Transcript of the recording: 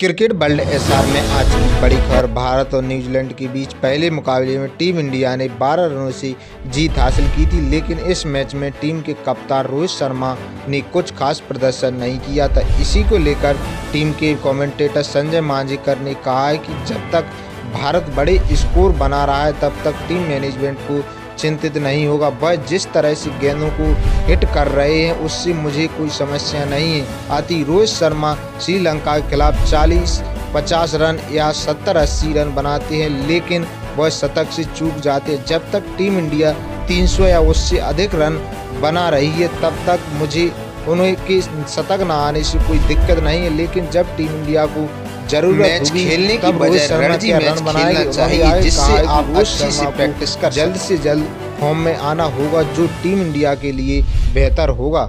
Cricket world SR में आज की बड़ी खबर, भारत और न्यूजीलैंड के बीच पहले मुकाबले में टीम इंडिया ने 12 रनों से जीत हासिल की थी, लेकिन इस मैच में टीम के कप्तान रोहित शर्मा ने कुछ खास प्रदर्शन नहीं किया था। इसी को लेकर टीम के कमेंटेटर संजय मांझीकर ने कहा है कि जब तक भारत बड़े स्कोर बना रहा है, तब तक टीम मैनेजमेंट को चिंतित नहीं होगा। वह जिस तरह से गेंदों को हिट कर रहे हैं, उससे मुझे कोई समस्या नहीं है। आती रोहित शर्मा श्रीलंका के खिलाफ 40 50 रन या 70 80 रन बनाते हैं, लेकिन वह शतक से चूक जाते हैं। जब तक टीम इंडिया 300 या उससे अधिक रन बना रही है, तब तक मुझे उनके शतक न आने से कोई दिक्कत नहीं है। लेकिन जब टीम इंडिया को ज़रूरत मैच खेलने की बजाय रणजी मैच खेलना चाहिए जिससे आप अच्छी से प्रैक्टिस कर जल्द से जल्द फॉर्म में आना होगा जो टीम इंडिया के लिए बेहतर होगा।